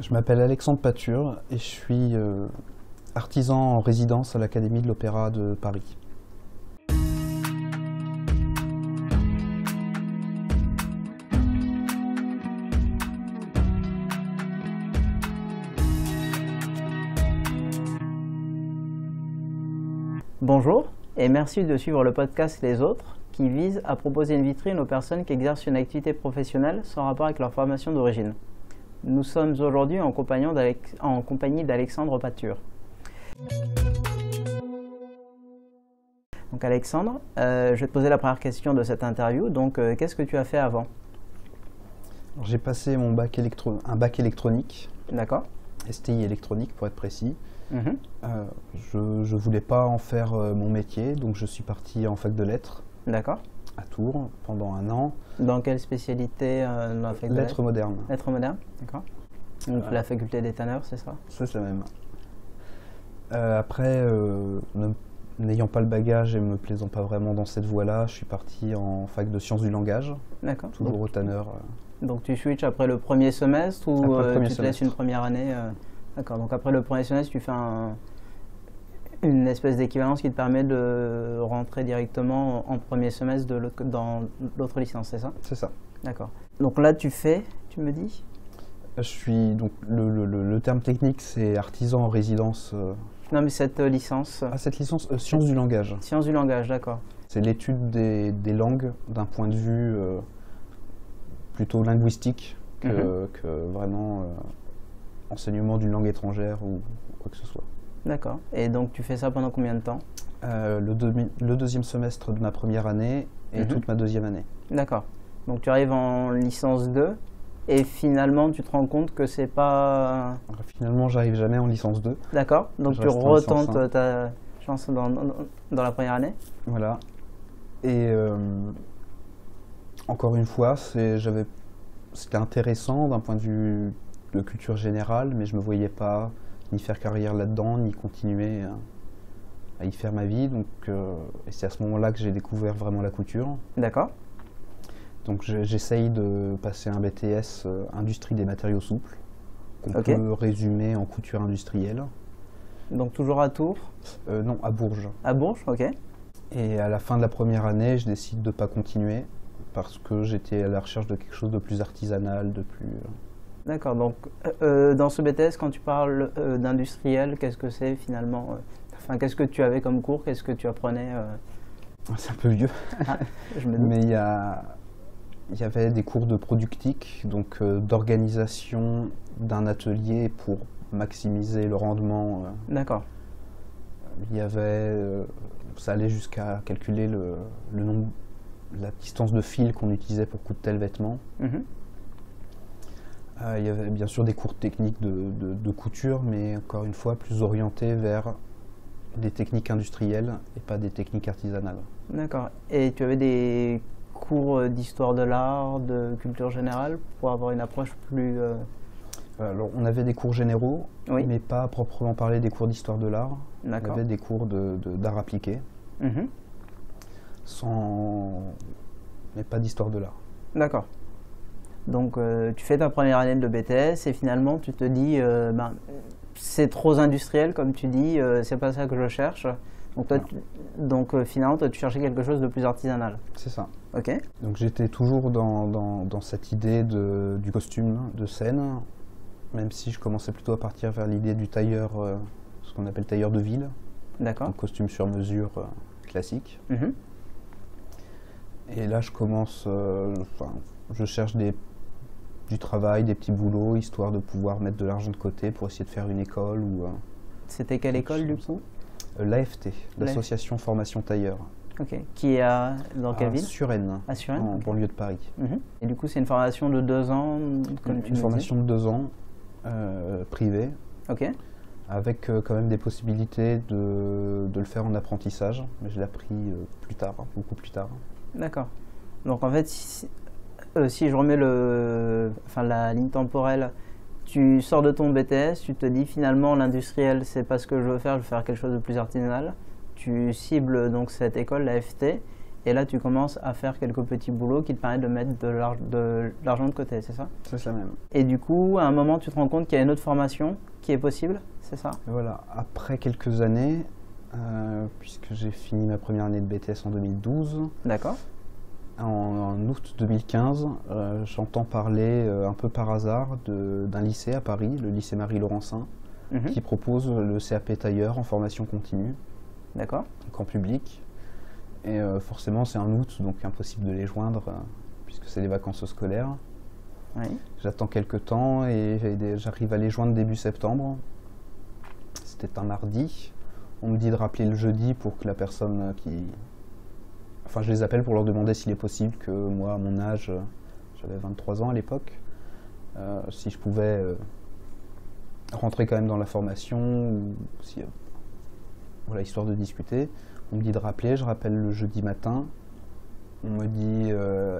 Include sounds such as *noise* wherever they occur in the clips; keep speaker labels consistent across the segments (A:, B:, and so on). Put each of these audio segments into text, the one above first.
A: Je m'appelle Alexandre Pature et je suis euh, artisan en résidence à l'Académie de l'Opéra de Paris.
B: Bonjour et merci de suivre le podcast Les Autres qui vise à proposer une vitrine aux personnes qui exercent une activité professionnelle sans rapport avec leur formation d'origine. Nous sommes aujourd'hui en, compagnie d'Alexandre Pature. Donc Alexandre, euh, je vais te poser la première question de cette interview. Donc euh, qu'est-ce que tu as fait avant?
A: J'ai passé mon bac un bac électronique.
B: D'accord.
A: STI électronique pour être précis.
B: Mhm.
A: Euh, je ne voulais pas en faire mon métier, donc je suis parti en fac de lettres.
B: D'accord.
A: À Tours pendant un an.
B: Dans quelle spécialité dans la fac de
A: lettres modernes.
B: Lettres modernes, d'accord. Donc la faculté des tanneurs, c'est ça
A: C'est la même. après, n'ayant pas le bagage et me plaisant pas vraiment dans cette voie-là, je suis parti en fac de sciences du langage.
B: D'accord.
A: Toujours au tanneur.
B: Donc tu switches après le premier semestre ou tu te laisses une première année D'accord, donc après le premier semestre, tu fais une espèce d'équivalence qui te permet de rentrer directement en premier semestre de dans l'autre licence, c'est ça?
A: C'est ça.
B: D'accord. Donc là, tu fais, tu me dis?
A: Je suis, donc le, terme technique, c'est artisan en résidence. Euh.
B: non, mais cette euh, licence
A: Ah, cette licence, euh, sciences du langage.
B: Sciences du langage, d'accord.
A: C'est l'étude des, langues d'un point de vue plutôt linguistique que, mhm. que vraiment enseignement d'une langue étrangère ou quoi que ce soit.
B: D'accord. Et donc tu fais ça pendant combien de temps
A: euh, le, le, deuxième semestre de ma première année et mhm. toute ma deuxième année.
B: D'accord. Donc tu arrives en licence 2 et finalement tu te rends compte que c'est pas...
A: finalement j'arrive jamais en licence 2.
B: D'accord. Donc tu retentes ta chance dans, dans, la première année
A: Voilà. Et euh, encore une fois, c'était intéressant d'un point de vue de culture générale, mais je me voyais pas ni faire carrière là-dedans, ni continuer à, y faire ma vie. Donc, euh, et c'est à ce moment-là que j'ai découvert vraiment la couture.
B: D'accord.
A: Donc j'essaye de passer un BTS euh, industrie des matériaux souples, qu'on peut résumer en couture industrielle.
B: Donc toujours à Tours
A: euh, Non, à Bourges.
B: À Bourges, ok.
A: Et à la fin de la première année, je décide de ne pas continuer parce que j'étais à la recherche de quelque chose de plus artisanal, de plus...
B: D'accord. Donc, euh, euh, dans ce BTS, quand tu parles euh, d'industriel, qu'est-ce que c'est finalement Enfin, qu'est-ce que tu avais comme cours Qu'est-ce que tu apprenais
A: C'est un peu vieux. Ah, Mais il y, il y avait des cours de productique, donc d'organisation d'un atelier pour maximiser le rendement.
B: D'accord.
A: Il y avait, ça allait jusqu'à calculer le, nombre, la distance de fil qu'on utilisait pour coudre tel vêtement. Mhm. Euh, il y avait bien sûr des cours techniques de, couture, mais encore une fois plus orientés vers des techniques industrielles et pas des techniques artisanales.
B: D'accord. Et tu avais des cours d'histoire de l'art, de culture générale, pour avoir une approche plus... Euh,
A: Alors, on avait des cours généraux, mais pas à proprement parler des cours d'histoire de l'art. On avait des cours d'art appliqué, mhm. sans... mais pas d'histoire de l'art.
B: D'accord. Donc euh, tu fais ta première année de BTS et finalement tu te dis euh, ben, c'est trop industriel comme tu dis, euh, c'est pas ça que je cherche. Donc, donc finalement toi, tu cherchais quelque chose de plus artisanal.
A: C'est ça.
B: Ok.
A: Donc j'étais toujours dans, dans, dans, cette idée de, du costume de scène, même si je commençais plutôt à partir vers l'idée du tailleur, ce qu'on appelle tailleur de ville.
B: D'accord.
A: Costume sur mesure classique.
B: Mhm.
A: Et là je commence, enfin, je cherche des du travail, des petits boulots, histoire de pouvoir mettre de l'argent de côté pour essayer de faire une école ou. Euh,
B: C'était quelle école du coup
A: euh, L'AFT, l'association Formation Tailleur.
B: Ok. Qui est à, dans quelle ville
A: Sur
B: à Suresnes,
A: en banlieue de Paris.
B: Mhm. Et du coup, c'est une formation de deux ans
A: comme Une, formation de deux ans, euh, privée.
B: Ok.
A: Avec quand même des possibilités de, de, le faire en apprentissage, mais je l'ai appris plus tard, beaucoup plus tard.
B: D'accord. Donc en fait, euh, si je remets le, enfin, la ligne temporelle, tu sors de ton BTS, tu te dis finalement l'industriel c'est pas ce que je veux faire, je veux faire quelque chose de plus artisanal. Tu cibles donc cette école, la FT, Et là, tu commences à faire quelques petits boulots qui te permettent de mettre de l'argent de côté, c'est ça?
A: C'est ça même.
B: Et du coup, à un moment, tu te rends compte qu'il y a une autre formation qui est possible, c'est ça?
A: Voilà, après quelques années, euh, puisque j'ai fini ma première année de BTS en 2012.
B: D'accord.
A: En, août 2015, euh, j'entends parler euh, un peu par hasard d'un lycée à Paris, le lycée Marie-Laurencin, mhm. qui propose le CAP tailleur en formation continue.
B: D'accord.
A: Donc en public. Et forcément, c'est en août, donc impossible de les joindre, puisque c'est les vacances scolaires. Oui. J'attends quelques temps et j'arrive à les joindre début septembre. C'était un mardi on me dit de rappeler le jeudi pour que la personne qui. Enfin, je les appelle pour leur demander s'il est possible que moi, à mon âge, j'avais 23 ans à l'époque, euh, si je pouvais euh, rentrer quand même dans la formation, ou euh, histoire de discuter. On me dit de rappeler, je rappelle le jeudi matin. On me dit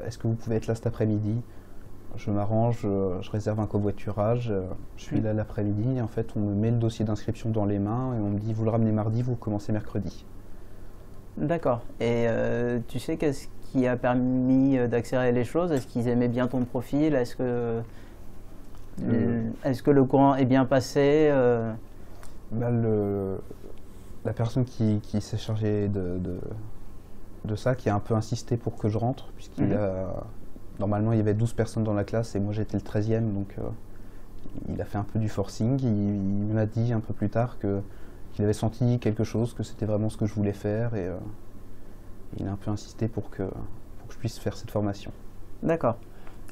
A: est-ce que vous pouvez être là cet après-midi? Je m'arrange, je, réserve un covoiturage, euh, je suis là l'après-midi, en fait on me met le dossier d'inscription dans les mains et on me dit vous le ramenez mardi, vous commencez mercredi.
B: D'accord. Et euh, tu sais qu'est-ce qui a permis euh, d'accélérer les choses? Est-ce qu'ils aimaient bien ton profil? Est-ce que, est que le courant est bien passé
A: bah, le, La personne qui, s'est chargée de, de, ça, qui a un peu insisté pour que je rentre, puisqu'il mhm. a normalement il y avait 12 personnes dans la classe et moi j'étais le 13e, donc euh, il a fait un peu du forcing. Il, m'a dit un peu plus tard que qu'il avait senti quelque chose, que c'était vraiment ce que je voulais faire et euh, il a un peu insisté pour que, pour que je puisse faire cette formation.
B: D'accord.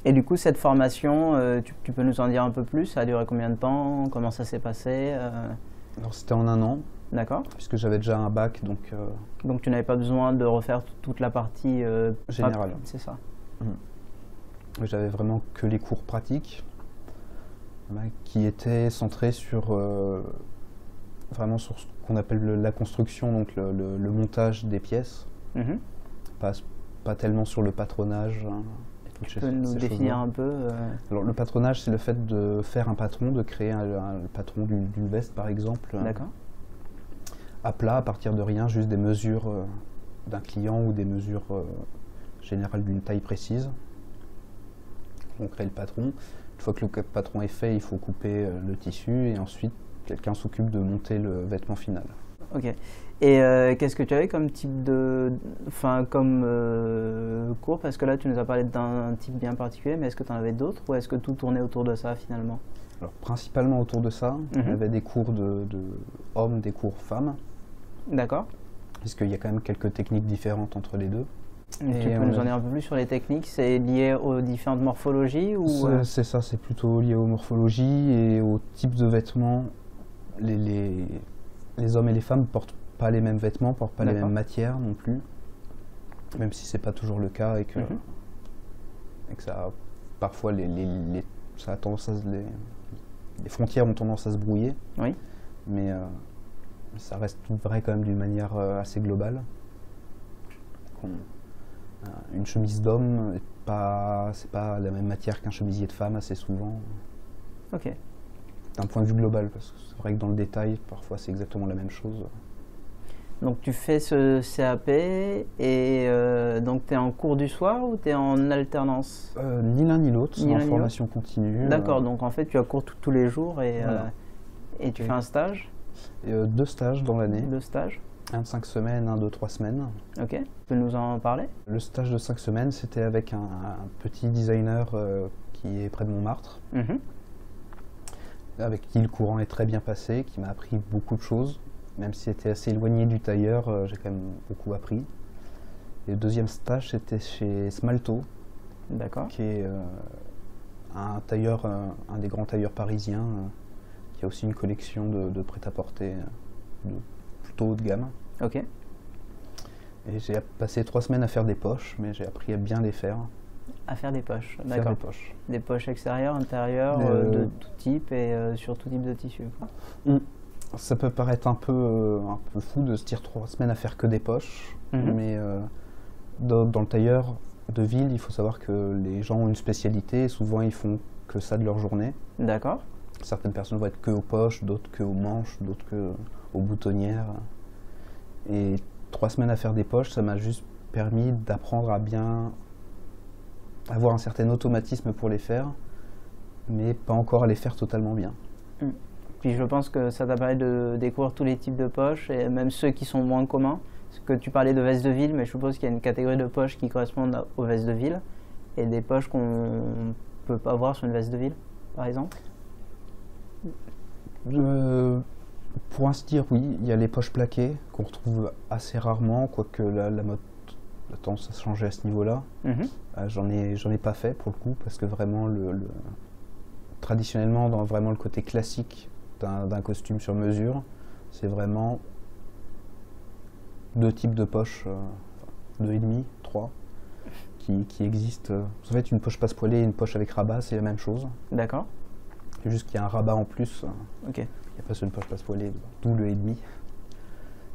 B: Et du coup, cette formation, euh, tu, peux nous en dire un peu plus? Ça a duré combien de temps? Comment ça s'est passé
A: Alors, c'était en un an.
B: D'accord.
A: Puisque j'avais déjà un bac, donc.
B: Donc, tu n'avais pas besoin de refaire toute la partie
A: générale.
B: C'est ça?
A: Mmh. J'avais vraiment que les cours pratiques qui étaient centrés sur euh, vraiment sur ce qu'on appelle la construction, donc le, montage des pièces, mhm. pas, pas, tellement sur le patronage.
B: Hein, tu peux nous définir un peu euh,
A: Alors, Le patronage, c'est le fait de faire un patron, de créer un, patron d'une veste par exemple.
B: D'accord.
A: À plat, à partir de rien, juste des mesures euh, d'un client ou des mesures générales d'une taille précise on crée le patron. Une fois que le patron est fait, il faut couper euh, le tissu et ensuite quelqu'un s'occupe de monter le vêtement final.
B: Ok. Et euh, qu'est-ce que tu avais comme type de, enfin comme euh, cours? Parce que là, tu nous as parlé d'un type bien particulier, mais est-ce que tu en avais d'autres ou est-ce que tout tournait autour de ça finalement?
A: Alors principalement autour de ça. Il y mhm. avait des cours de, de, hommes, des cours femmes.
B: D'accord.
A: Puisqu'il y a quand même quelques techniques différentes entre les deux
B: tu peux nous en dire un peu plus sur les techniques? C'est lié aux différentes morphologies ou
A: euh? C'est ça, c'est plutôt lié aux morphologies et aux types de vêtements. Les, les, les hommes et les femmes ne portent pas les mêmes vêtements, ne portent pas les mêmes matières non plus, même si c'est pas toujours le cas et que, mhm. et que ça parfois les, les, ça a tendance à, les, les frontières ont tendance à se brouiller.
B: Oui.
A: Mais euh, ça reste vrai quand même d'une manière euh, assez globale. Euh, une chemise d'homme, pas, c'est pas la même matière qu'un chemisier de femme assez souvent.
B: Ok.
A: D'un point de vue global, parce que c'est vrai que dans le détail, parfois c'est exactement la même chose.
B: Donc tu fais ce CAP et euh, donc tu es en cours du soir ou tu es en alternance?
A: Euh, Ni l'un ni l'autre, c'est en formation continue.
B: D'accord, donc en fait tu as cours tous les jours et, et tu fais un stage?
A: Deux stages dans l'année.
B: Deux stages?
A: Un de 5 semaines, un de 3 semaines.
B: Ok, tu peux nous en parler?
A: Le stage de 5 semaines, c'était avec un, petit designer euh, qui est près de Montmartre, mhm. Avec qui le courant est très bien passé, qui m'a appris beaucoup de choses. Même si c'était assez éloigné du tailleur, euh, j'ai quand même beaucoup appris. Et le deuxième stage, c'était chez Smalto, qui est euh, un tailleur, un des grands tailleurs parisiens, qui a aussi une collection de, de prêt-à-porter plutôt haut de gamme.
B: Ok.
A: Et j'ai passé trois semaines à faire des poches, mais j'ai appris à bien les faire.
B: À faire des poches, d'accord. Des poches. Des poches extérieures, intérieures, euh, de tout type et euh, sur tout type de tissu.
A: Hmm. Ça peut paraître un peu, euh, un peu fou de se dire trois semaines à faire que des poches, mhm. mais dans, dans, le tailleur de ville, il faut savoir que les gens ont une spécialité et souvent ils font que ça de leur journée.
B: D'accord.
A: Certaines personnes vont être que aux poches, d'autres que aux manches, d'autres que aux boutonnières. Et trois semaines à faire des poches, ça m'a juste permis d'apprendre à bien avoir un certain automatisme pour les faire, mais pas encore à les faire totalement bien.
B: Mm. Puis je pense que ça t'a permis de découvrir tous les types de poches, et même ceux qui sont moins communs. Parce que tu parlais de vestes de ville, mais je suppose qu'il y a une catégorie de poches qui correspondent aux vestes de ville, et des poches qu'on ne peut pas voir sur une veste de ville, par exemple?
A: Euh, Pour ainsi dire, oui. Il y a les poches plaquées qu'on retrouve assez rarement, quoique la, la mode a tendance à changer à ce niveau-là. Mhm. Euh, j'en ai, j'en ai pas fait pour le coup, parce que vraiment, le, traditionnellement, dans vraiment le côté classique d'un costume sur mesure, c'est vraiment deux types de poches, euh, deux et demi, trois, qui, qui existent. En fait, une poche passe poilée et une poche avec rabat, c'est la même chose.
B: D'accord.
A: C'est juste qu'il y a un rabat en plus.
B: Ok. Il
A: n'y a pas une poche passe poilée, d'où le et demi.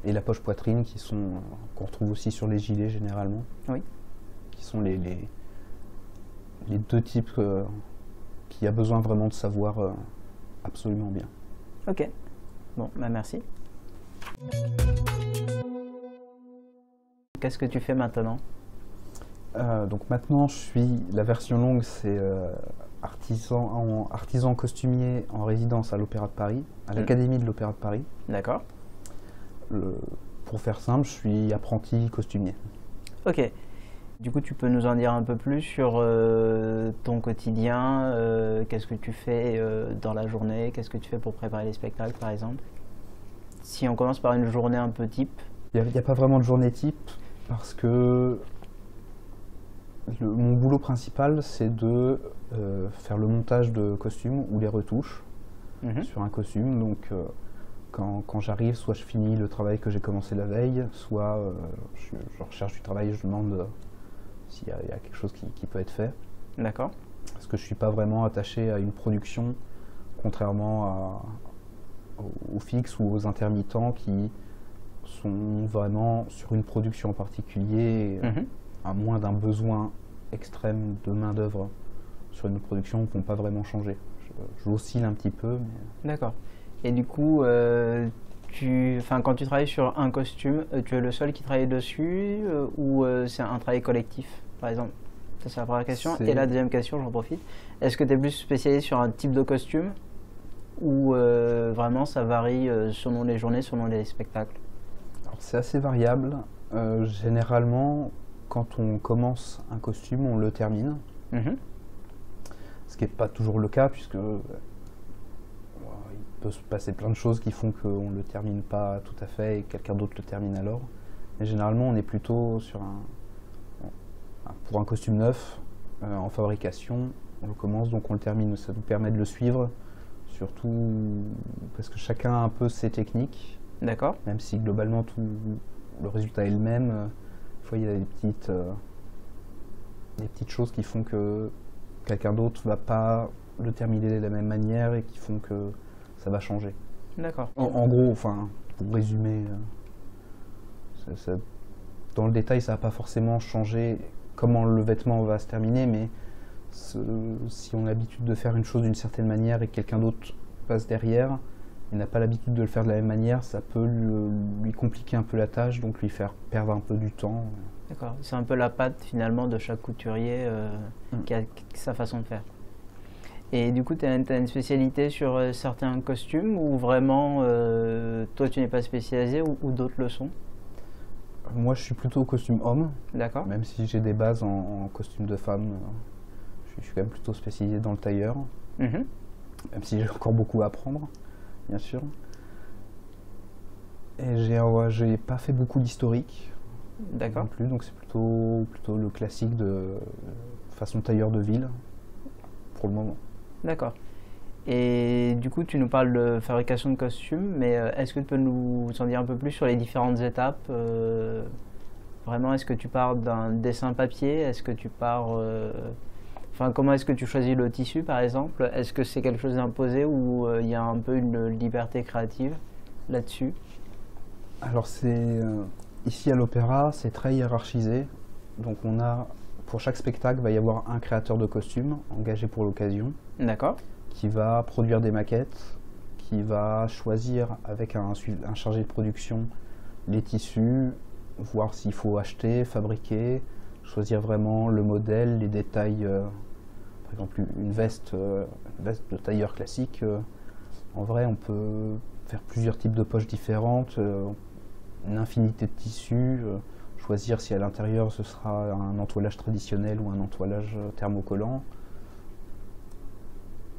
A: Et la poche poitrine, qui sont qu'on retrouve aussi sur les gilets généralement.
B: Oui.
A: Qui sont les, les, les deux types euh, qui a besoin vraiment de savoir euh, absolument bien.
B: Ok. Bon, bah merci. Qu'est-ce que tu fais maintenant?
A: Euh, Donc maintenant, je suis la version longue, c'est artisan, artisan costumier en résidence à l'Opéra de Paris, à mm. l'Académie de l'Opéra de Paris.
B: D'accord.
A: Pour faire simple, je suis apprenti costumier.
B: Ok. Du coup, tu peux nous en dire un peu plus sur euh, ton quotidien, euh, qu'est-ce que tu fais euh, dans la journée, qu'est-ce que tu fais pour préparer les spectacles, par exemple? Si on commence par une journée un peu type.
A: Il n'y a, pas vraiment de journée type, parce que mon boulot principal, c'est de faire le montage de costumes ou les retouches mhm. sur un costume. Donc, quand, quand j'arrive, soit je finis le travail que j'ai commencé la veille, soit je, je, recherche du travail et je demande s'il y, a quelque chose qui, peut être fait.
B: D'accord.
A: Parce que je ne suis pas vraiment attaché à une production, contrairement à, aux, fixes ou aux intermittents qui sont vraiment sur une production en particulier, mhm. à moins d'un besoin extrême de main-d'œuvre sur une production, ne vont pas vraiment changer. J'oscille un petit peu.
B: D'accord. Et du coup, euh, tu, quand tu travailles sur un costume, euh, tu es le seul qui travaille dessus euh, ou c'est un travail collectif, par exemple? Ça, c'est la première question. Et la deuxième question, j'en profite. Est-ce que tu es plus spécialisé sur un type de costume ou vraiment ça varie selon les journées, selon les spectacles?
A: C'est assez variable. généralement, quand on commence un costume, on le termine. Mm-hmm. Ce qui n'est pas toujours le cas, puisque peut se passer plein de choses qui font qu'on ne le termine pas tout à fait et quelqu'un d'autre le termine alors. Mais généralement, on est plutôt sur un. Pour un costume neuf, euh, en fabrication, on le commence donc on le termine. Ça nous permet de le suivre, surtout parce que chacun a un peu ses techniques.
B: D'accord.
A: Même si globalement tout le résultat est le même, euh, des fois il y a des petites, euh, des petites choses qui font que quelqu'un d'autre va pas le terminer de la même manière et qui font que ça va changer.
B: D'accord.
A: En, gros, enfin, pour résumer, euh, dans le détail, ça va pas forcément changer comment le vêtement va se terminer, mais si on a l'habitude de faire une chose d'une certaine manière et que quelqu'un d'autre passe derrière et n'a pas l'habitude de le faire de la même manière, ça peut lui, compliquer un peu la tâche, donc lui faire perdre un peu du temps.
B: D'accord, c'est un peu la patte finalement de chaque couturier euh, mm. qui a sa façon de faire. Et du coup, tu as, une spécialité sur euh, certains costumes ou vraiment euh, toi tu n'es pas spécialisé ou, d'autres le sont?
A: Moi je suis plutôt costume homme.
B: D'accord.
A: Même si j'ai des bases en, costume de femme, euh, je, suis quand même plutôt spécialisé dans le tailleur. Mhm. Même si j'ai encore beaucoup à apprendre, bien sûr. Et j'ai j'ai pas fait beaucoup d'historique.
B: D'accord.
A: Non plus, donc c'est plutôt, plutôt le classique de façon tailleur de ville pour le moment.
B: D'accord. Et du coup, tu nous parles de fabrication de costumes, mais euh, est-ce que tu peux nous en dire un peu plus sur les différentes étapes euh, Vraiment, est-ce que tu pars d'un dessin papier? Est-ce que tu pars. Euh, enfin, comment est-ce que tu choisis le tissu, par exemple? Est-ce que c'est quelque chose d'imposé ou il y a un peu une liberté créative là-dessus?
A: Alors, c'est. ici à l'opéra, c'est très hiérarchisé. Donc, on a. Pour chaque spectacle, il va y avoir un créateur de costumes engagé pour l'occasion.
B: D'accord.
A: Qui va produire des maquettes, qui va choisir avec un, chargé de production les tissus voir s'il faut acheter, fabriquer, choisir vraiment le modèle, les détails. Euh, par exemple, une veste, euh, veste de tailleur classique, euh, en vrai, on peut faire plusieurs types de poches différentes, une infinité de tissus, choisir si à l'intérieur ce sera un entoilage traditionnel ou un entoilage thermocollant.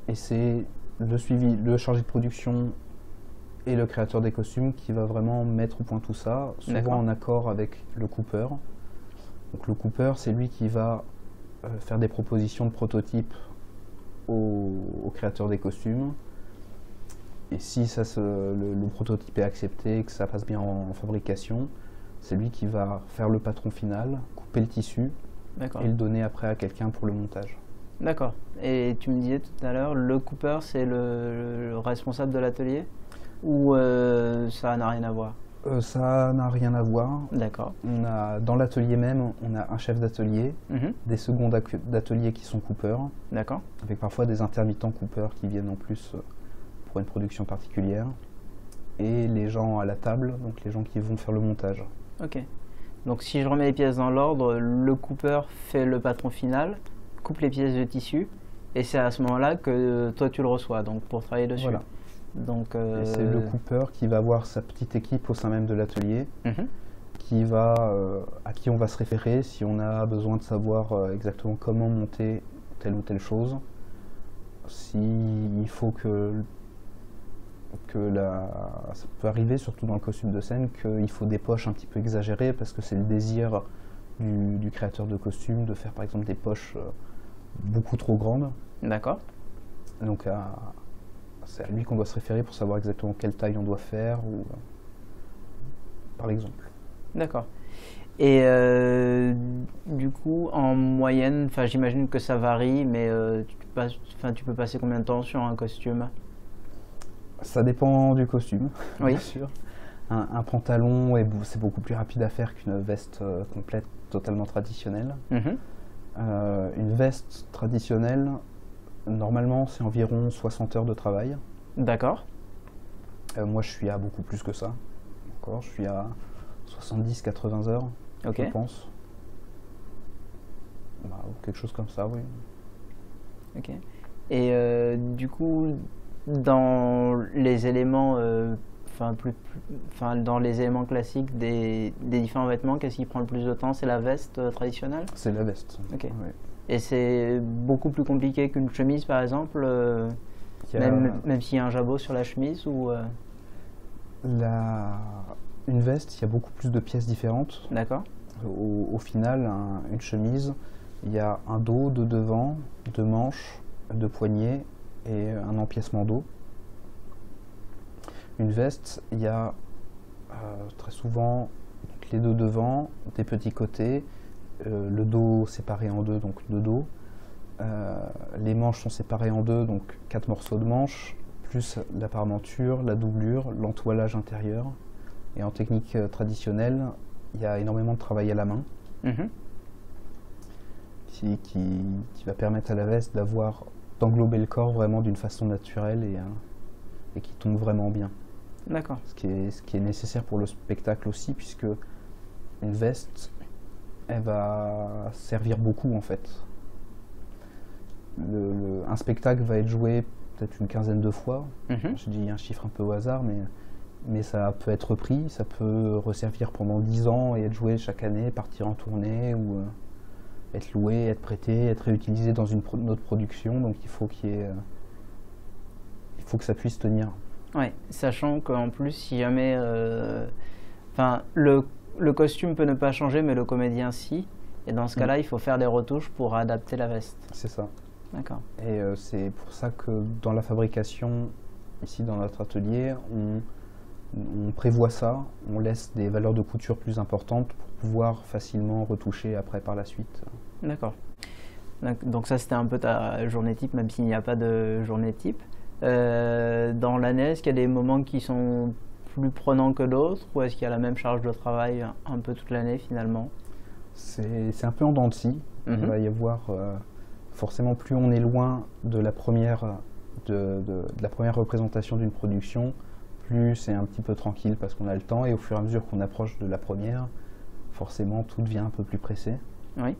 A: Et c'est le suivi, le chargé de production et le créateur des costumes qui va vraiment mettre au point tout ça, souvent en accord avec le Cooper. Donc le Cooper, c'est lui qui va euh, faire des propositions de prototypes au, créateur des costumes. Et si ça le, prototype est accepté, que ça passe bien en, fabrication, c'est lui qui va faire le patron final, couper le tissu et le donner après à quelqu'un pour le montage.
B: D'accord. Et tu me disais tout à l'heure, le Cooper, c'est le responsable de l'atelier ou euh, ça n'a rien à voir?
A: Euh, Ça n'a rien à voir.
B: D'accord.
A: On a, dans l'atelier même, on a un chef d'atelier, mhm. des seconds d'atelier qui sont coupeurs.
B: D'accord.
A: Avec parfois des intermittents coupeurs qui viennent en plus euh, pour une production particulière. Et les gens à la table, donc les gens qui vont faire le montage.
B: Ok. Donc si je remets les pièces dans l'ordre, le coupeur fait le patron final, coupe les pièces de tissu, et c'est à ce moment-là que toi tu le reçois, donc pour travailler dessus. Voilà.
A: Donc, euh, c'est le coupeur qui va avoir sa petite équipe au sein même de l'atelier, mhm. qui va, euh, à qui on va se référer si on a besoin de savoir euh, exactement comment monter telle ou telle chose. S'il faut que, que la, ça peut arriver, surtout dans le costume de scène, qu'il faut des poches un petit peu exagérées parce que c'est le désir du, du, créateur de costume de faire par exemple des poches beaucoup trop grandes.
B: D'accord.
A: Donc à, c'est à lui qu'on doit se référer pour savoir exactement quelle taille on doit faire, ou, euh, par exemple.
B: D'accord. Et euh, du coup, en moyenne, j'imagine que ça varie, mais euh, tu, passes, tu peux passer combien de temps sur un costume?
A: Ça dépend du costume, *laughs*
B: oui.
A: bien sûr. Un, pantalon, c'est beaucoup plus rapide à faire qu'une veste complète totalement traditionnelle. Mhm. une veste traditionnelle, Normalement, c'est environ 60 heures de travail.
B: D'accord.
A: Euh, moi, je suis à beaucoup plus que ça. Encore, je suis à 70-80 heures, je pense. Bah, quelque chose comme ça, oui.
B: Ok. Et euh, du coup, dans les éléments, euh, enfin plus, dans les éléments classiques des, différents vêtements, qu'est-ce qui prend le plus de temps? C'est la veste traditionnelle?
A: C'est la veste.
B: Ok. Et c'est beaucoup plus compliqué qu'une chemise, par exemple, euh, même, même s'il y a un jabot sur la chemise ou euh?
A: la... Une veste, il y a beaucoup plus de pièces différentes.
B: D'accord.
A: Au, final, une chemise, il y a un dos, de devant, deux manches, deux poignets et un empiècement dos. Une veste, il y a euh, très souvent les deux devant, des petits côtés euh, le dos séparé en deux, donc deux dos. Euh, les manches sont séparées en deux, donc quatre morceaux de manches, plus la parmenture, la doublure, l'entoilage intérieur. Et en technique traditionnelle, il y a énormément de travail à la main. Mhm. Qui, qui, va permettre à la veste d'avoir d'englober le corps vraiment d'une façon naturelle et, et qui tombe vraiment bien.
B: D'accord.
A: Ce, qui est, ce qui est nécessaire pour le spectacle aussi, puisque une veste elle va servir beaucoup en fait. un spectacle va être joué peut-être une quinzaine de fois. Mhm. Je dis un chiffre un peu au hasard, mais, mais ça peut être repris, ça peut resservir pendant dix ans et être joué chaque année, partir en tournée ou euh, être loué, être prêté, être réutilisé dans une, autre production. Donc il faut qu'il euh, il faut que ça puisse tenir.
B: Oui, sachant qu'en plus, si jamais. Euh, enfin, le le costume peut ne pas changer, mais le comédien si. Et dans ce mm. cas-là, il faut faire des retouches pour adapter la veste.
A: C'est ça.
B: D'accord.
A: Et euh, c'est pour ça que dans la fabrication, ici dans notre atelier, on, prévoit ça, on laisse des valeurs de couture plus importantes pour pouvoir facilement retoucher après par la suite.
B: D'accord. Donc ça, c'était un peu ta journée type, même s'il n'y a pas de journée type. Euh, dans l'année, est-ce qu'il y a des moments qui sont plus prenant que d'autres ou est-ce qu'il y a la même charge de travail un peu toute l'année finalement?
A: C'est un peu en dents de scie. Il mhm. va y avoir euh, forcément plus on est loin de la première, de, de, la première représentation d'une production, plus c'est un petit peu tranquille parce qu'on a le temps et au fur et à mesure qu'on approche de la première, forcément tout devient un peu plus pressé.
B: Oui.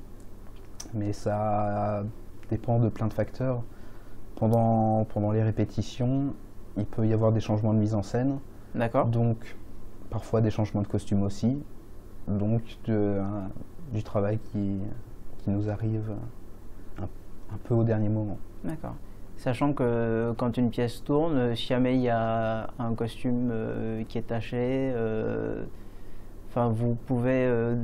A: Mais ça dépend de plein de facteurs. Pendant, pendant les répétitions, il peut y avoir des changements de mise en scène.
B: D'accord.
A: Donc, parfois des changements de costume aussi. Donc, du travail qui, qui nous arrive un, peu au dernier moment.
B: D'accord. Sachant que quand une pièce tourne, si jamais il y a un costume euh, qui est taché, euh, vous pouvez euh,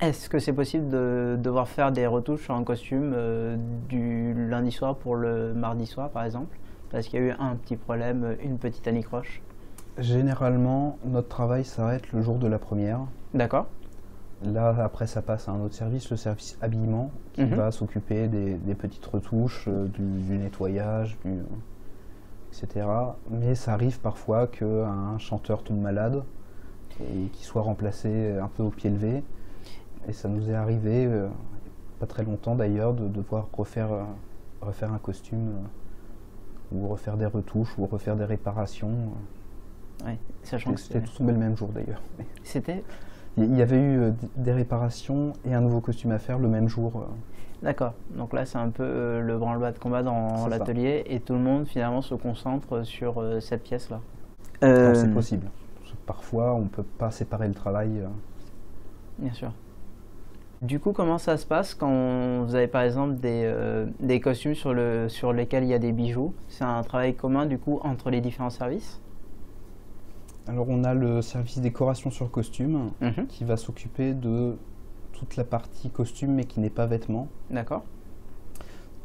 B: est-ce que c'est possible de devoir faire des retouches sur un costume euh, du lundi soir pour le mardi soir, par exemple? Parce qu'il y a eu un petit problème, une petite anicroche
A: Généralement, notre travail s'arrête le jour de la première.
B: D'accord.
A: Là, après, ça passe à un autre service, le service habillement, qui mhm. va s'occuper des, petites retouches, euh, du, nettoyage, etc. Mais ça arrive parfois qu'un chanteur tombe malade et qu'il soit remplacé un peu au pied levé. Et ça nous est arrivé, euh, pas très longtemps d'ailleurs, de devoir refaire, euh, refaire un costume euh, ou refaire des retouches ou refaire des réparations.
B: Oui, sachant que
A: c'était tout tombé le même jour d'ailleurs.
B: C'était
A: Il y avait eu des réparations et un nouveau costume à faire le même jour.
B: D'accord. Donc là, c'est un peu le branle-bas de combat dans l'atelier et tout le monde finalement se concentre sur cette pièce-là.
A: C'est possible. Parfois, on ne peut pas séparer le travail.
B: Bien sûr. Du coup, comment ça se passe quand vous avez par exemple des, euh, des costumes sur, le, sur lesquels il y a des bijoux? C'est un travail commun du coup entre les différents services?
A: Alors on a le service décoration sur costume
B: mhm.
A: qui va s'occuper de toute la partie costume mais qui n'est pas vêtement.
B: D'accord.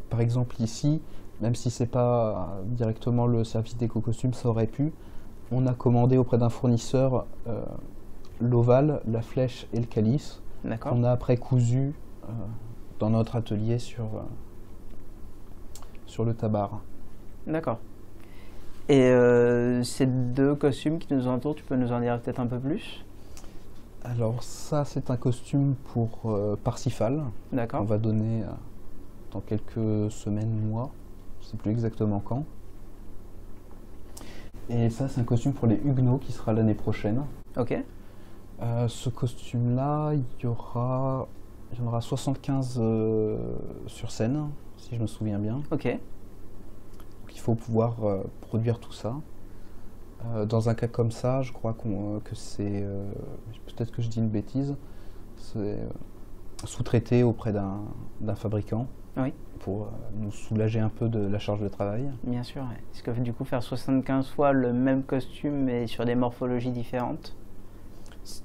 A: Par exemple ici, même si c'est pas directement le service déco costume, ça aurait pu. On a commandé auprès d'un fournisseur euh, l'ovale, la flèche et le calice on a après cousu euh, dans notre atelier sur, euh, sur le tabar.
B: D'accord. Et euh, ces deux costumes qui nous entourent, tu peux nous en dire peut-être un peu plus?
A: Alors ça, c'est un costume pour Parsifal.
B: D'accord.
A: On va donner dans quelques semaines, mois. Je ne sais plus exactement quand. Et ça, c'est un costume pour les Huguenots qui sera l'année prochaine.
B: Ok.
A: Euh, ce costume-là, il y aura, il y en aura 75 euh, sur scène, si je me souviens bien.
B: Ok.
A: Donc il faut pouvoir euh, produire tout ça. dans un cas comme ça, je crois que c'est, peut-être que je dis une bêtise, c'est sous-traité auprès d'un fabricant.
B: Oui.
A: Pour nous soulager un peu de la charge de travail.
B: Bien sûr. Est-ce que du coup faire 75 fois le même costume mais sur des morphologies différentes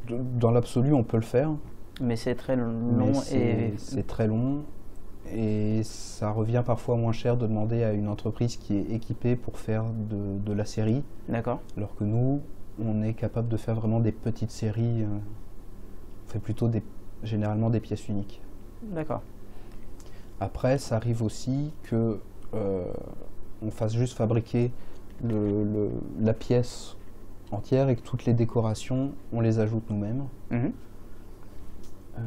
A: dans l'absolu, on peut le faire.
B: Mais c'est très long et.
A: C'est très long. Et ça revient parfois moins cher de demander à une entreprise qui est équipée pour faire de, la série.
B: D'accord.
A: Alors que nous, on est capable de faire vraiment des petites séries. Euh, on fait plutôt des, généralement des pièces uniques.
B: D'accord.
A: Après, ça arrive aussi que euh, on fasse juste fabriquer le, la pièce entière et que toutes les décorations, on les ajoute nous-mêmes.
B: Mhm.
A: Euh,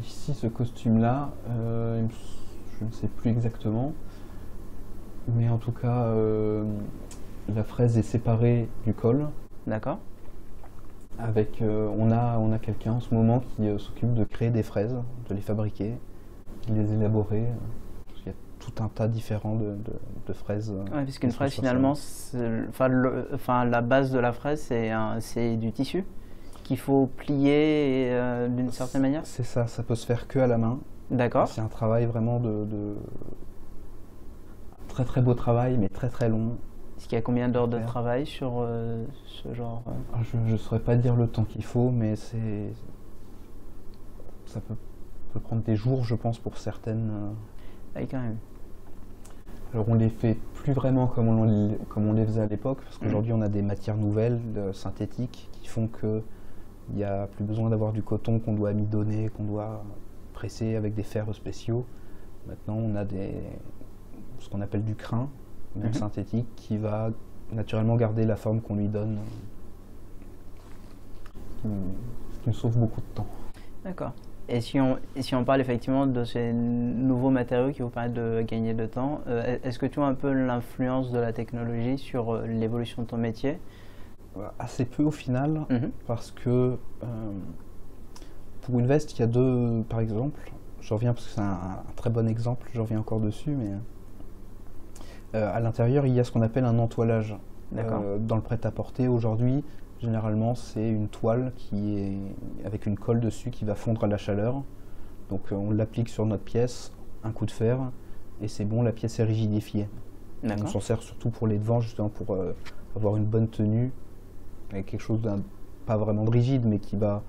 A: ici, ce costume-là, euh, je ne sais plus exactement, mais en tout cas, euh, la fraise est séparée du col.
B: D'accord.
A: Avec, on a, on a quelqu'un en ce moment qui s'occupe de créer des fraises, de les fabriquer, de les élaborer tout un tas différent de, de, fraises.
B: Oui, parce qu'une fraise, finalement, enfin, la base de la fraise, c'est du tissu qu'il faut plier euh, d'une certaine manière
A: C'est ça, ça peut se faire que à la main.
B: D'accord.
A: C'est un travail vraiment de, Très très beau travail, mais très très long.
B: Est-ce qu'il y a combien d'heures de travail sur euh, ce genre euh?
A: ah, Je ne saurais pas dire le temps qu'il faut, mais c'est. Ça peut, peut, prendre des jours, je pense, pour certaines.
B: Oui, quand même.
A: Alors on les fait plus vraiment comme on, comme on les faisait à l'époque, parce qu'aujourd'hui mm. on a des matières nouvelles, euh, synthétiques, qui font que il n'y a plus besoin d'avoir du coton qu'on doit amidonner, qu'on doit presser avec des fers spéciaux. Maintenant on a des, ce qu'on appelle du crin, même mm-hmm. synthétique, qui va naturellement garder la forme qu'on lui donne, ce qui nous sauve beaucoup de temps.
B: D'accord. Et si on, si on parle effectivement de ces nouveaux matériaux qui vous permettent de gagner de temps, euh, est-ce que tu vois un peu l'influence de la technologie sur euh, l'évolution de ton métier?
A: Assez peu au final,
B: mhm.
A: parce que euh, pour une veste, il y a deux, par exemple, je reviens parce que c'est un, très bon exemple, je reviens encore dessus, mais à l'intérieur, il y a ce qu'on appelle un entoilage. dans le prêt-à-porter, aujourd'hui, généralement, c'est une toile qui est avec une colle dessus qui va fondre à la chaleur. Donc on l'applique sur notre pièce, un coup de fer, et c'est bon, la pièce est rigidifiée. On s'en sert surtout pour les devants, justement pour euh, avoir une bonne tenue, avec quelque chose d'un pas vraiment de rigide, mais qui va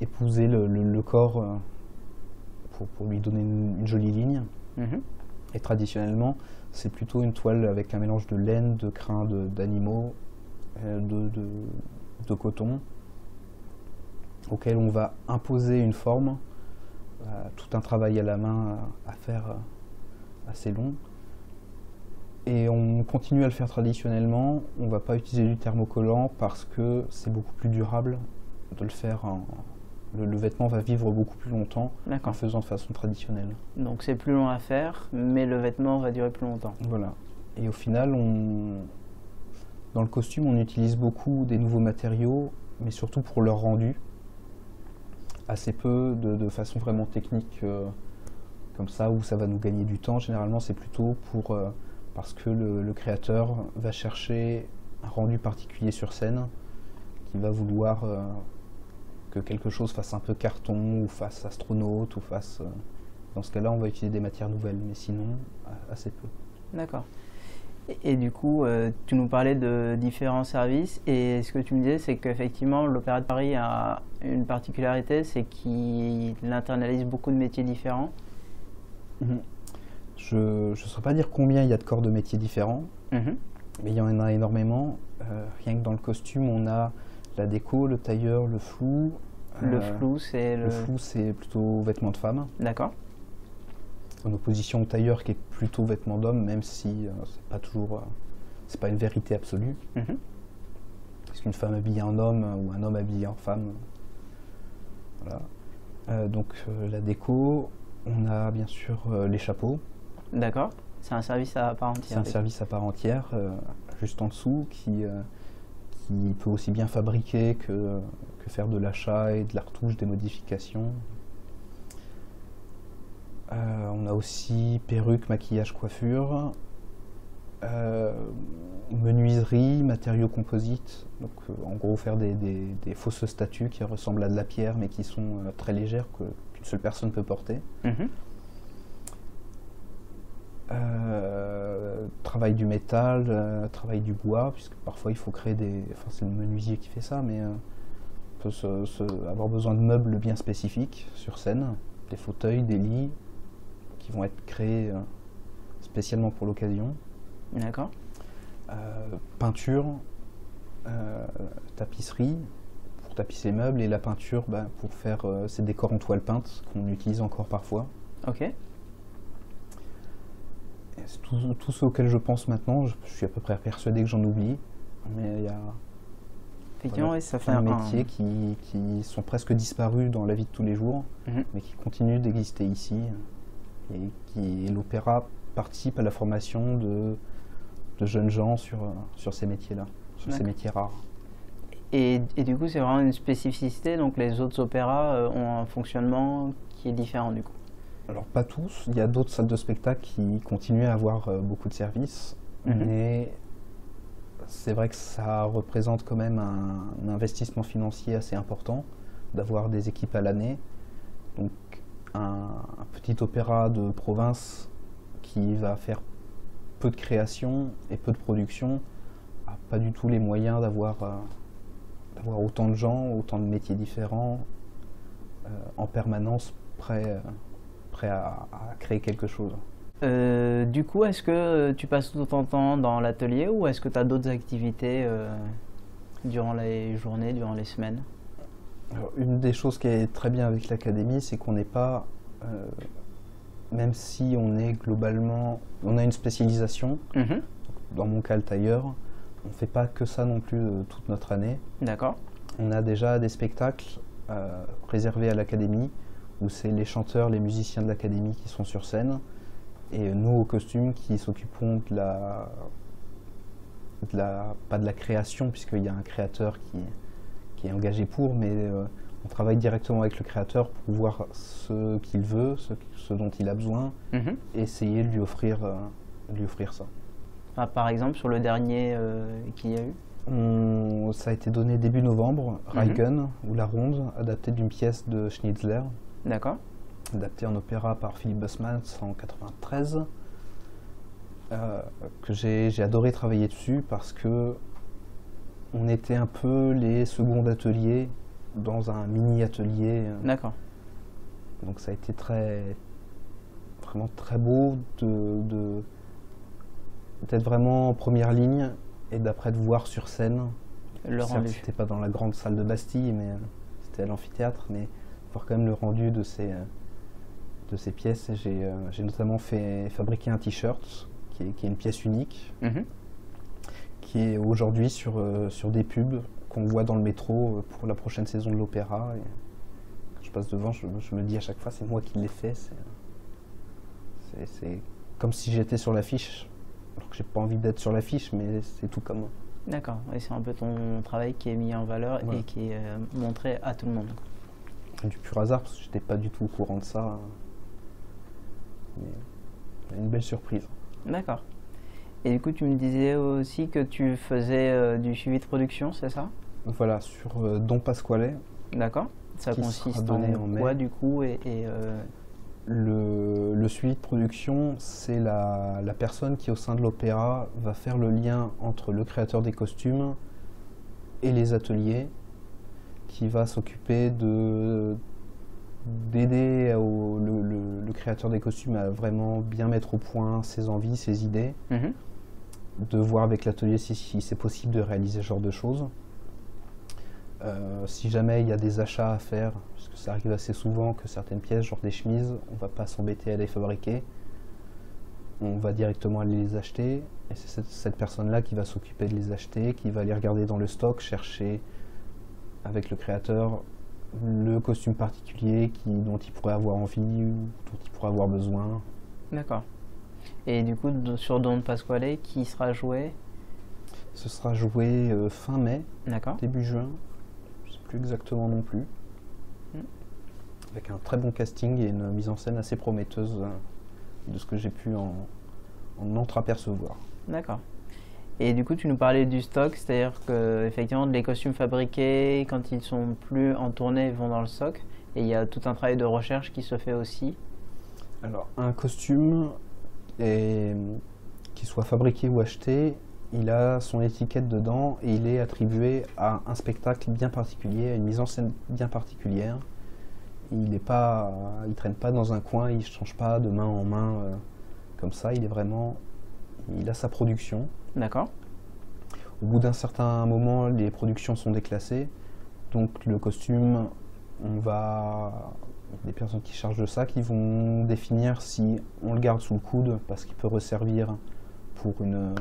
A: épouser le, corps euh, pour, lui donner une, jolie ligne. Mhm. Et traditionnellement, c'est plutôt une toile avec un mélange de laine, de crin d'animaux, euh, de, de, coton, auquel on va imposer une forme, tout un travail à la main à faire assez long. Et on continue à le faire traditionnellement. On ne va pas utiliser du thermocollant parce que c'est beaucoup plus durable de le faire. Le, vêtement va vivre beaucoup plus longtemps en faisant de façon traditionnelle.
B: Donc c'est plus long à faire, mais le vêtement va durer plus longtemps.
A: Voilà. Et au final, on... dans le costume, on utilise beaucoup des nouveaux matériaux, mais surtout pour leur rendu. Assez peu de, façon vraiment technique. Euh, comme ça, où ça va nous gagner du temps. Généralement, c'est plutôt pour, euh, parce que le, créateur va chercher un rendu particulier sur scène, qui va vouloir euh, que quelque chose fasse un peu carton, ou fasse astronaute, ou fasse... Dans ce cas-là, on va utiliser des matières nouvelles, mais sinon, assez peu.
B: D'accord. Et, du coup, tu nous parlais de différents services, et ce que tu me disais, c'est qu'effectivement, l'Opéra de Paris a une particularité, c'est qu'il internalise beaucoup de métiers différents.
A: Mhm. Je ne saurais pas dire combien il y a de corps de métiers différents, mhm. mais il y en a énormément. Euh, rien que dans le costume, on a la déco, le tailleur, le flou.
B: Le euh, flou, c'est
A: le... flou, c'est plutôt vêtements de femme.
B: D'accord.
A: En opposition au tailleur qui est plutôt vêtements d'homme, même si euh, c'est pas toujours, c'est pas une vérité absolue. Mhm. Parce qu'une femme habillée en homme ou un homme habillé en femme. Voilà. donc la déco, on a bien sûr euh, les chapeaux.
B: D'accord. C'est un service à part entière.
A: C'est un service à part entière, euh, juste en dessous, qui, euh, qui peut aussi bien fabriquer que, que faire de l'achat et de la retouche, des modifications. On a aussi perruque, maquillage, coiffure, menuiserie, matériaux composites. Donc, en gros, faire des, des, fausses statues qui ressemblent à de la pierre mais qui sont très légères, que seule personne peut porter. Mhm. Euh, travail du métal, euh, travail du bois, puisque parfois il faut créer des. Enfin, c'est le menuisier qui fait ça, mais euh, on peut avoir besoin de meubles bien spécifiques sur scène, des fauteuils, des lits, qui vont être créés spécialement pour l'occasion.
B: D'accord.
A: peinture, tapisserie, tapisser les meubles et la peinture bah, pour faire euh, ces décors en toile peinte qu'on utilise encore parfois.
B: Ok.
A: Tout, tout, ce auquel je pense maintenant. Je, suis à peu près persuadé que j'en oublie. Mais il y a.
B: Effectivement, ça fait
A: un, métier qui, qui, sont presque disparus dans la vie de tous les jours, mhm. mais qui continuent d'exister ici. Et qui l'opéra participe à la formation de, de jeunes gens sur, sur ces métiers-là, sur ces métiers rares.
B: Et, du coup, c'est vraiment une spécificité. Donc, les autres opéras euh, ont un fonctionnement qui est différent du coup.
A: Alors, pas tous. Il y a d'autres salles de spectacle qui continuent à avoir euh, beaucoup de services. Mhm. Mais c'est vrai que ça représente quand même un, investissement financier assez important d'avoir des équipes à l'année. Donc, un, petit opéra de province qui va faire peu de création et peu de production n'a pas du tout les moyens d'avoir. Euh, autant de gens, autant de métiers différents euh, en permanence prêts, euh, prêts à, créer quelque chose.
B: Du coup, est-ce que tu passes tout ton temps dans l'atelier ou est-ce que tu as d'autres activités durant les journées, durant les semaines?
A: Une des choses qui est très bien avec l'académie, c'est qu'on n'est pas, même si on est globalement, on a une spécialisation, mhm. dans mon cas le tailleur, on ne fait pas que ça non plus euh, toute notre année.
B: D'accord.
A: On a déjà des spectacles euh, réservés à l'académie où c'est les chanteurs, les musiciens de l'académie qui sont sur scène et nous au costume qui s'occupons de la, la, pas de la création puisqu'il y a un créateur qui, qui est engagé pour, mais euh, on travaille directement avec le créateur pour voir ce qu'il veut, ce, dont il a besoin, mhm. et essayer de lui offrir, euh, lui offrir ça.
B: Ah, par exemple, sur le dernier euh, qu'il y a eu?
A: Ça a été donné début novembre, mm ou La Ronde, adapté d'une pièce de Schnitzler.
B: D'accord.
A: Adapté en opéra par Philippe Bussmann en 93. Euh, que j'ai adoré travailler dessus parce que on était un peu les seconds ateliers dans un mini atelier.
B: D'accord.
A: Donc ça a été très, vraiment très beau de, d'être vraiment en première ligne et d'après de voir sur scène.
B: Le rendu.
A: C'était pas dans la grande salle de Bastille, mais euh, c'était à l'amphithéâtre, mais voir quand même le rendu de ces, euh, de ces pièces. J'ai, euh, j'ai notamment fait fabriquer un t-shirt qui est, qui est, une pièce unique, mhm. Qui est aujourd'hui sur, sur des pubs qu'on voit dans le métro pour la prochaine saison de l'opéra. quand je passe devant, je, me dis à chaque fois, c'est moi qui l'ai fait. C'est, comme si j'étais sur l'affiche alors que j'ai pas envie d'être sur l'affiche, mais c'est tout comme moi.
B: D'accord, et c'est un peu ton travail qui est mis en valeur et qui est euh, montré à tout le monde.
A: Du pur hasard, parce que j'étais pas du tout au courant de ça. Mais une belle surprise.
B: D'accord. Et du coup, tu me disais aussi que tu faisais euh, du suivi de production, c'est ça?
A: Voilà, sur euh, Don Pasquale.
B: D'accord. Ça consiste en, en quoi du coup et,
A: le, suivi de production, c'est la, personne qui, au sein de l'opéra, va faire le lien entre le créateur des costumes et les ateliers, qui va s'occuper de d'aider le, créateur des costumes à vraiment bien mettre au point ses envies, ses idées, mhm. De voir avec l'atelier si c'est possible de réaliser ce genre de choses. Euh, si jamais il y a des achats à faire, parce que ça arrive assez souvent que certaines pièces, genre des chemises, on va pas s'embêter à les fabriquer, on va directement aller les acheter, et c'est cette, personne-là qui va s'occuper de les acheter, qui va les regarder dans le stock, chercher avec le créateur le costume particulier qui, dont il pourrait avoir envie ou dont il pourrait avoir besoin.
B: D'accord. Et du coup, sur Don Pasquale, qui sera joué
A: Ce sera joué euh, fin mai, début juin plus exactement non plus. Hmm. Avec un très bon casting et une mise en scène assez prometteuse euh, de ce que j'ai pu en, en entreapercevoir.
B: D'accord. Et du coup, tu nous parlais du stock, c'est-à-dire que effectivement, les costumes fabriqués, quand ils sont plus en tournée, vont dans le stock. Et il y a tout un travail de recherche qui se fait aussi.
A: Alors, un costume, qu'il soit fabriqué ou acheté, il a son étiquette dedans et il est attribué à un spectacle bien particulier, à une mise en scène bien particulière. Il ne pas, il traîne pas dans un coin, il change pas de main en main euh, comme ça. Il est vraiment, il a sa production.
B: D'accord.
A: Au bout d'un certain moment, les productions sont déclassées, donc le costume, on va, des personnes qui chargent de ça, qui vont définir si on le garde sous le coude parce qu'il peut resservir pour une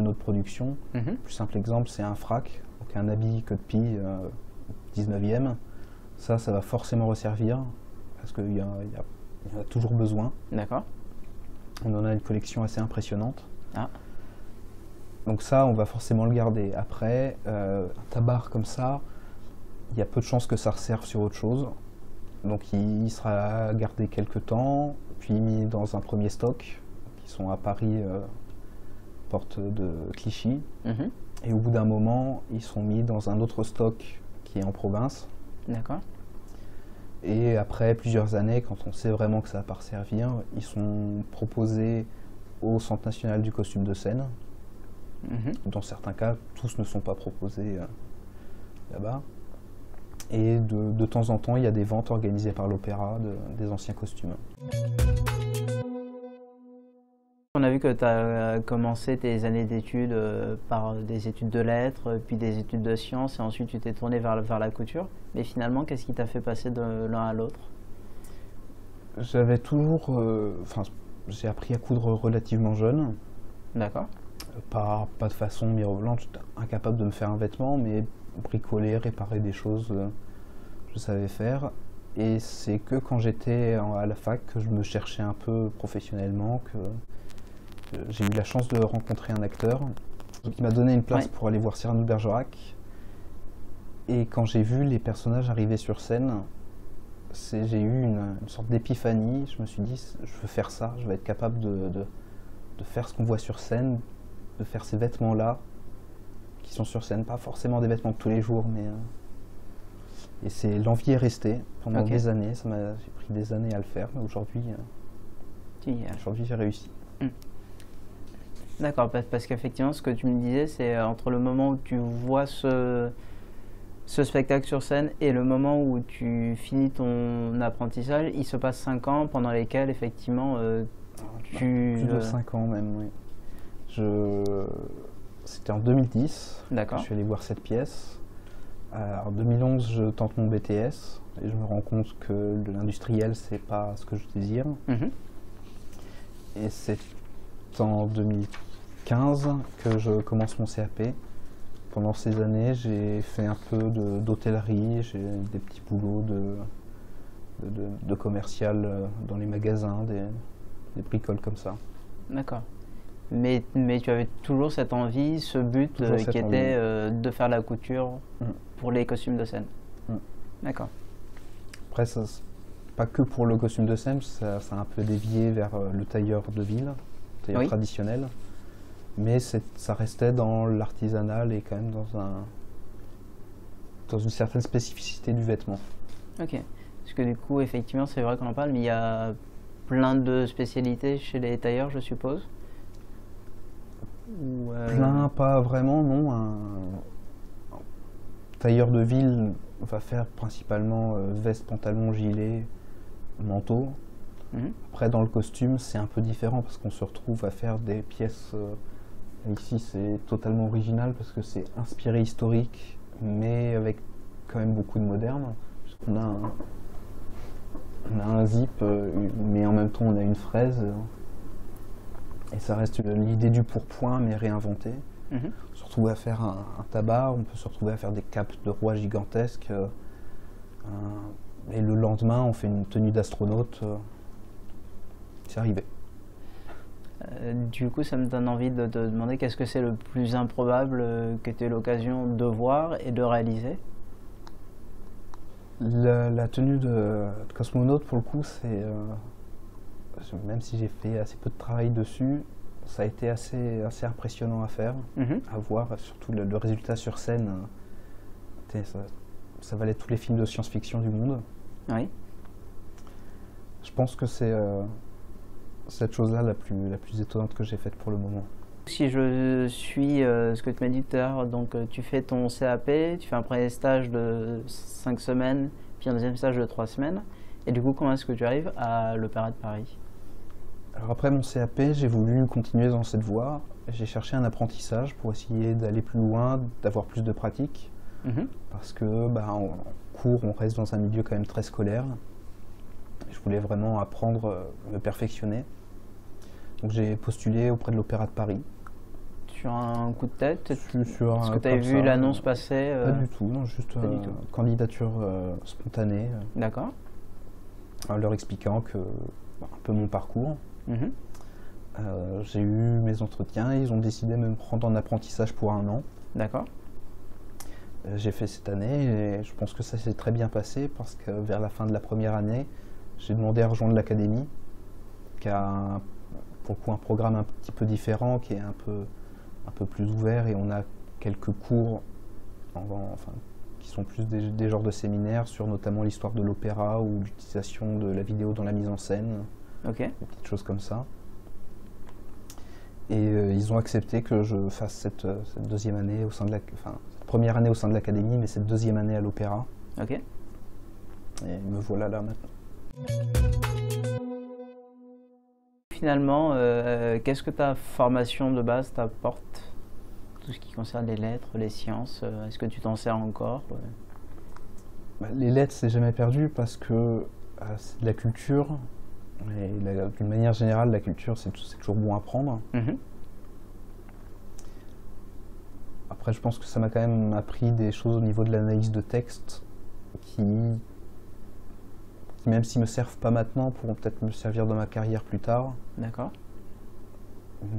A: une autre production. Mhm. Plus simple exemple, c'est un frac, donc un habit que de euh, 19e. Ça, ça va forcément resservir parce qu'il y, y, en a toujours besoin.
B: D'accord.
A: On en a une collection assez impressionnante. Ah. Donc ça, on va forcément le garder. Après, euh, un tabac comme ça, il y a peu de chances que ça resserve sur autre chose. Donc il, sera gardé quelques temps, puis mis dans un premier stock, qui sont à Paris euh, porte de Clichy. Mhm. Et au bout d'un moment, ils sont mis dans un autre stock qui est en province.
B: D'accord.
A: Et après plusieurs années, quand on sait vraiment que ça va pas servir, ils sont proposés au Centre national du costume de scène. Mhm. Dans certains cas, tous ne sont pas proposés euh, là-bas. Et de, de, temps en temps, il y a des ventes organisées par l'opéra des anciens costumes.
B: On a vu que tu as euh, commencé tes années d'études euh, par des études de lettres, puis des études de sciences, et ensuite tu t'es tourné vers, vers la couture. Mais finalement, qu'est-ce qui t'a fait passer de l'un à l'autre?
A: J'avais toujours. Euh, enfin, j'ai appris à coudre relativement jeune.
B: D'accord.
A: Pas, pas de façon mirobolante, j'étais incapable de me faire un vêtement, mais bricoler, réparer des choses, je savais faire. Et c'est que quand j'étais à la fac que je me cherchais un peu professionnellement, que j'ai eu la chance de rencontrer un acteur qui m'a donné une place pour aller voir Cyrano de Bergerac. Et quand j'ai vu les personnages arriver sur scène, j'ai eu une, sorte d'épiphanie. Je me suis dit, je veux faire ça, je vais être capable de, de, faire ce qu'on voit sur scène, de faire ces vêtements-là qui sont sur scène. Pas forcément des vêtements de tous les jours, mais. Euh, et c'est l'envie est restée pendant des années. Ça m'a pris des années à le faire, mais aujourd'hui, euh, aujourd'hui j'ai réussi. Hmm.
B: D'accord, parce qu'effectivement, ce que tu me disais, c'est euh, entre le moment où tu vois ce, ce spectacle sur scène et le moment où tu finis ton apprentissage, il se passe 5 ans pendant lesquels, effectivement, euh, ah, tu...
A: Plus de 5 ans même, oui. Je... C'était en 2010. D'accord. Je suis allé voir cette pièce. en 2011, je tente mon BTS et je me rends compte que l'industriel, c'est pas ce que je désire. Mhm. Et c'est en 2015 que je commence mon CAP. Pendant ces années, j'ai fait un peu d'hôtellerie, j'ai des petits boulots de, de, commercial euh, dans les magasins, des, des bricoles comme ça.
B: D'accord. Mais, mais tu avais toujours cette envie, ce but euh, qui était euh, de faire la couture mm. pour les costumes de scène. Mm. D'accord.
A: Après, ça, pas que pour le costume de scène, ça, ça a un peu dévié vers le tailleur de ville traditionnel. Mais ça restait dans l'artisanal et quand même dans, un, dans une certaine spécificité du vêtement.
B: Ok. Parce que du coup, effectivement, c'est vrai qu'on en parle, mais il y a plein de spécialités chez les tailleurs, je suppose
A: euh, Plein, pas vraiment, non. Un, tailleur de ville va faire principalement euh, veste, pantalon, gilet, manteau. Mhm. Après, dans le costume, c'est un peu différent parce qu'on se retrouve à faire des pièces. Euh, ici, c'est totalement original parce que c'est inspiré historique, mais avec quand même beaucoup de moderne. On a un, on a un zip, mais en même temps, on a une fraise. Et ça reste l'idée du pourpoint, mais réinventé. Mhm. On se retrouve à faire un, tabac, on peut se retrouver à faire des capes de roi gigantesques. Euh, et le lendemain, on fait une tenue d'astronaute. C'est arrivé.
B: Euh, du coup, ça me donne envie de te demander qu'est-ce que c'est le plus improbable euh, que tu aies l'occasion de voir et de réaliser?
A: La, tenue de, cosmonaute, pour le coup, c'est. Euh, même si j'ai fait assez peu de travail dessus, ça a été assez, assez impressionnant à faire, mhm. à voir, surtout le, résultat sur scène. Ça, ça, valait tous les films de science-fiction du monde. Oui. Je pense que c'est cette chose-là la plus, la plus étonnante que j'ai faite pour le moment.
B: Si je suis euh, ce que tu m'as dit tout à l'heure, donc euh, tu fais ton CAP, tu fais un premier stage de 5 semaines, puis un deuxième stage de 3 semaines, et du coup comment est-ce que tu arrives à l'Opéra de Paris?
A: Alors après mon CAP, j'ai voulu continuer dans cette voie, j'ai cherché un apprentissage pour essayer d'aller plus loin, d'avoir plus de pratique, mhm. parce que bah, en cours on reste dans un milieu quand même très scolaire, je voulais vraiment apprendre, euh, me perfectionner. Donc j'ai postulé auprès de l'Opéra de Paris.
B: Sur un coup de tête
A: sur
B: Est-ce que tu avais vu l'annonce passer
A: Pas du tout, non, juste euh, candidature euh, spontanée.
B: D'accord.
A: En leur expliquant que un peu mon parcours. Mhm. j'ai eu mes entretiens et ils ont décidé de me prendre en apprentissage pour un an.
B: D'accord.
A: j'ai fait cette année et je pense que ça s'est très bien passé parce que vers la fin de la première année, j'ai demandé à rejoindre l'académie, qui a un, pour un programme un petit peu différent, qui est un peu, un peu plus ouvert, et on a quelques cours enfin, qui sont plus des, genres de séminaires sur notamment l'histoire de l'opéra ou l'utilisation de la vidéo dans la mise en scène,
B: des
A: petites choses comme ça. Et euh, ils ont accepté que je fasse cette, cette, deuxième année au sein de la, enfin, première année au sein de l'académie, mais cette deuxième année à l'opéra.
B: Ok.
A: Et me voilà là maintenant.
B: Finalement, euh, qu'est-ce que ta formation de base t'apporte? Tout ce qui concerne les lettres, les sciences, euh, est-ce que tu t'en sers encore?
A: Bah, Les lettres, c'est jamais perdu parce que euh, c'est de la culture. Et d'une manière générale, la culture, c'est toujours bon à prendre. Mhm. Après, je pense que ça m'a quand même appris des choses au niveau de l'analyse de texte qui même s'ils me servent pas maintenant, pourront peut-être me servir dans ma carrière plus tard.
B: D'accord.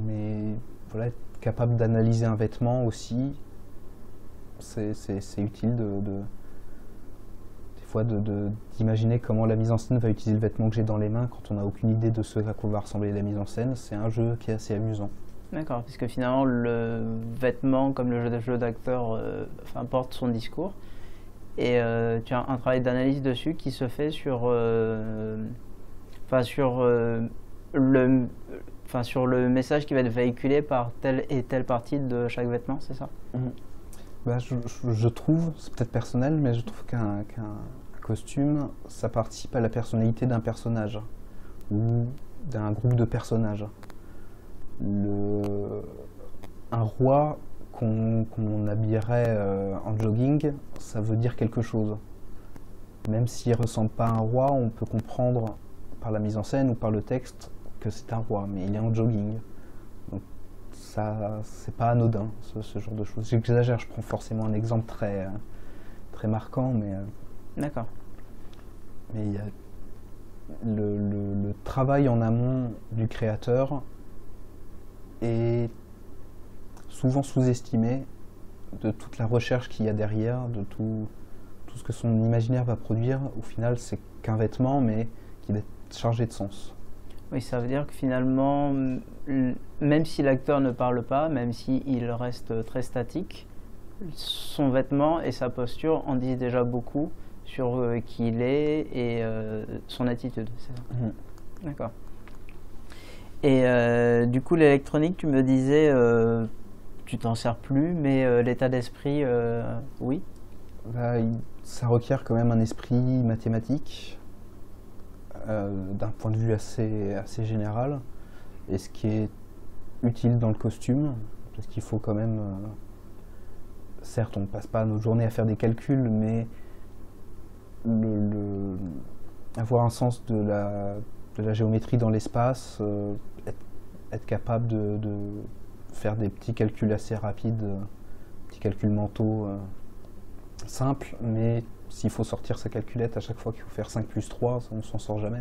A: Mais voilà, être capable d'analyser un vêtement aussi, c'est utile de, fois d'imaginer comment la mise en scène va utiliser le vêtement que j'ai dans les mains quand on n'a aucune idée de ce à quoi va ressembler la mise en scène. C'est un jeu qui est assez amusant.
B: D'accord, puisque finalement le vêtement, comme le jeu d'acteur, euh, porte son discours. Et euh, tu as un travail d'analyse dessus qui se fait sur, euh, sur, le, sur le message qui va être véhiculé par telle et telle partie de chaque vêtement, c'est ça?
A: Mhm. bah, je, trouve, c'est peut-être personnel, mais je trouve qu'un costume, ça participe à la personnalité d'un personnage ou d'un groupe de personnages un roi qu'on habillerait euh, en jogging, ça veut dire quelque chose. Même s'il ne ressemble pas à un roi, on peut comprendre par la mise en scène ou par le texte que c'est un roi, mais il est en jogging. Donc ça, c'est pas anodin, ce, genre de choses. J'exagère, je prends forcément un exemple très, très marquant, mais. Euh,
B: D'accord.
A: Mais il y a le, travail en amont du créateur est souvent sous-estimé de toute la recherche qu'il y a derrière, de tout, tout ce que son imaginaire va produire. Au final, c'est qu'un vêtement, mais qui va être chargé de sens.
B: Oui, ça veut dire que finalement, même si l'acteur ne parle pas, même s'il reste très statique, son vêtement et sa posture en disent déjà beaucoup sur euh, qui il est et euh, son attitude. Mmh. D'accord. Et euh, du coup, l'électronique, tu me disais, tu t'en sers plus, mais l'état d'esprit, oui
A: bah, Ça requiert quand même un esprit mathématique, d'un point de vue assez, assez général, et ce qui est utile dans le costume, parce qu'il faut quand même, certes, on ne passe pas nos journées à faire des calculs, mais le, avoir un sens de la, de la géométrie dans l'espace, euh, être, capable de, faire des petits calculs assez rapides, euh, petits calculs mentaux euh, simples, mais s'il faut sortir sa calculette à chaque fois qu'il faut faire 5 plus 3, on ne s'en sort jamais.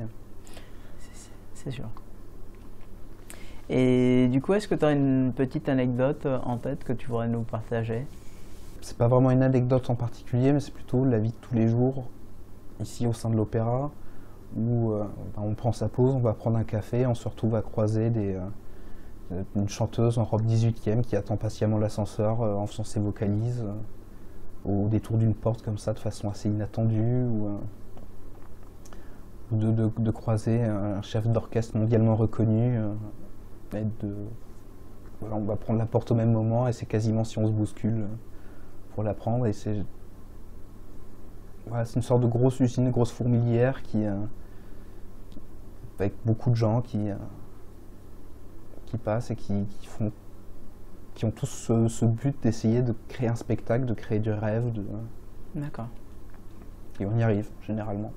B: C'est sûr. Et du coup, est-ce que tu as une petite anecdote en tête que tu voudrais nous partager?
A: C'est pas vraiment une anecdote en particulier, mais c'est plutôt la vie de tous les jours, ici au sein de l'opéra où euh, ben, on prend sa pause, on va prendre un café, on se retrouve à croiser euh, une chanteuse en robe 18e qui attend patiemment l'ascenseur euh, en faisant ses vocalises au détour d'une porte comme ça de façon assez inattendue ou, de, croiser un chef d'orchestre mondialement reconnu. on va prendre la porte au même moment et c'est quasiment si on se bouscule pour la prendre et c'est c'est une sorte de grosse usine, grosse fourmilière qui, avec beaucoup de gens qui, euh, qui passent et qui, font qui ont tous ce, but d'essayer de créer un spectacle, de créer du rêve. De...
B: D'accord.
A: Et on y arrive, généralement.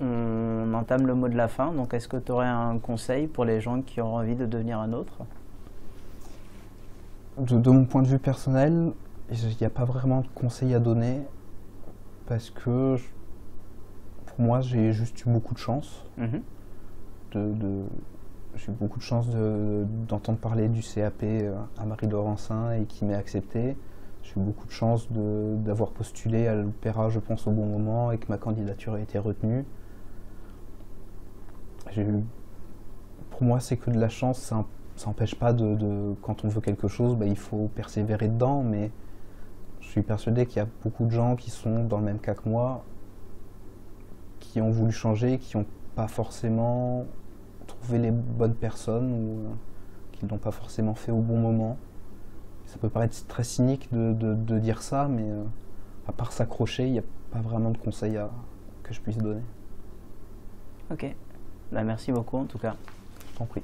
B: On entame le mot de la fin, donc est-ce que tu aurais un conseil pour les gens qui ont envie de devenir un autre?
A: De, mon point de vue personnel, il n'y a pas vraiment de conseil à donner parce que pour moi, j'ai juste eu beaucoup de chance. Mhm. De, j'ai eu beaucoup de chance d'entendre parler du CAP euh, à Marie Laurencin et qui m'ait accepté. J'ai eu beaucoup de chance d'avoir postulé à l'opéra, je pense, au bon moment et que ma candidature a été retenue. Eu, pour moi, c'est que de la chance. Ça n'empêche pas de, quand on veut quelque chose, bah, il faut persévérer dedans. Mais je suis persuadé qu'il y a beaucoup de gens qui sont dans le même cas que moi qui ont voulu changer, qui n'ont pas forcément trouvé les bonnes personnes ou euh, qui ne l'ont pas forcément fait au bon moment. Ça peut paraître très cynique de, dire ça, mais euh, à part s'accrocher, il n'y a pas vraiment de conseils à, que je puisse donner.
B: Ok. Bah, merci beaucoup en tout cas.
A: Je t'en prie.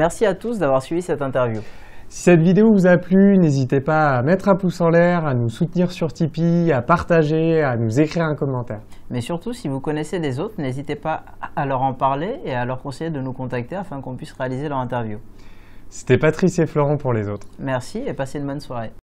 B: Merci à tous d'avoir suivi cette interview.
C: Si cette vidéo vous a plu, n'hésitez pas à mettre un pouce en l'air, à nous soutenir sur Tipeee, à partager, à nous écrire un commentaire.
B: Mais surtout, si vous connaissez des autres, n'hésitez pas à leur en parler et à leur conseiller de nous contacter afin qu'on puisse réaliser leur interview.
C: C'était Patrice et Florent pour les autres.
B: Merci et passez une bonne soirée.